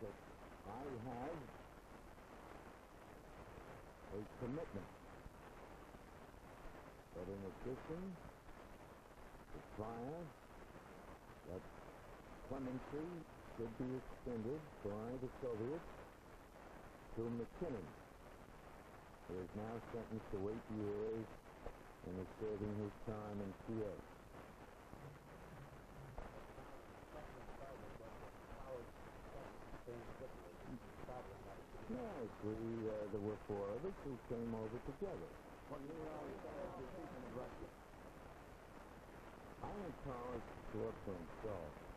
that I have a commitment that in addition to trial, that clemency should be extended by the Soviets to Makinen, who is now sentenced to eight years and is serving his time in Kiev. We, uh, there were four of us who came over together. Well, you always said you're speaking of Russia. I want Carlos to look for himself.